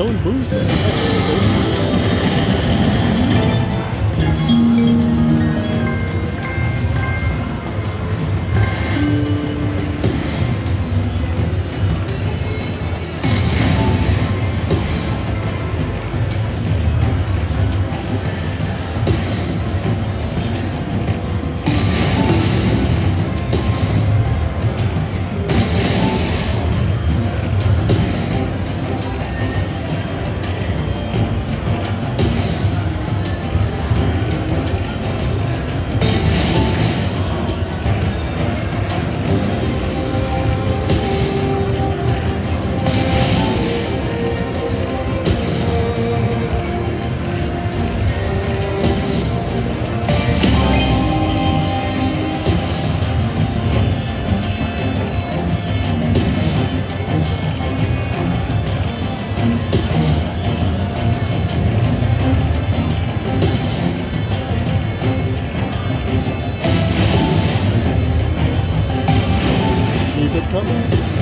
own booze. And Texas Vamos.